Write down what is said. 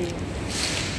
嗯。